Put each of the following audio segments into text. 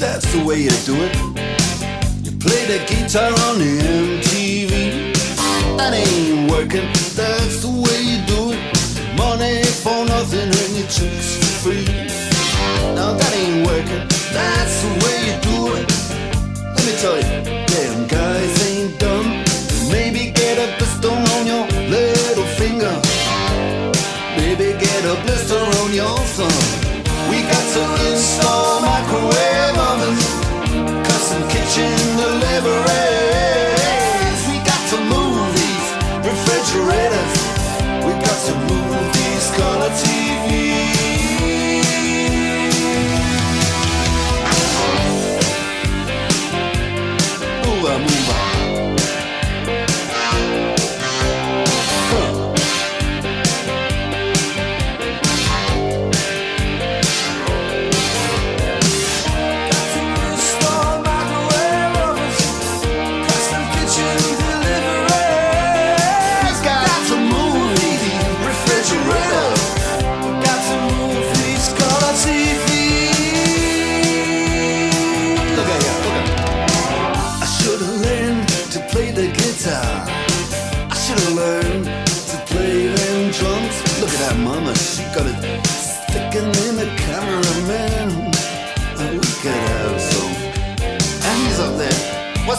That's the way you do it. You play the guitar on MTV. That ain't working. That's the way you do it. Money for nothing and your chicks for free. Now that ain't working. That's the way you do it. Let me tell you, damn guys ain't dumb. Maybe get a blister on your little finger. Maybe get a blister on your thumb. We got to install refrigerators.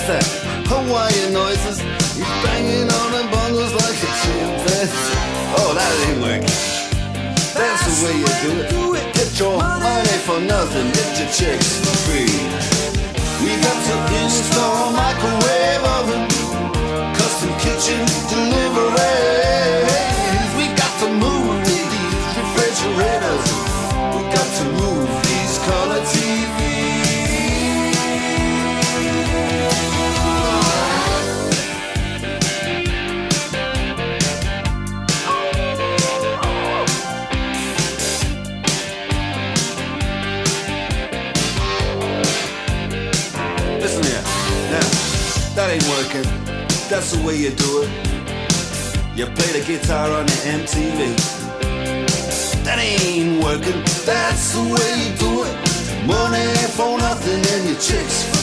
What's that? Hawaiian noises. He's banging on the bongos like a chimpanzee. Oh, that ain't working. That's the way you do it. Get your money for nothing, get your chicks for free. That ain't working. That's the way you do it. You play the guitar on the MTV. That ain't working. That's the way you do it. Money for nothing and your chicks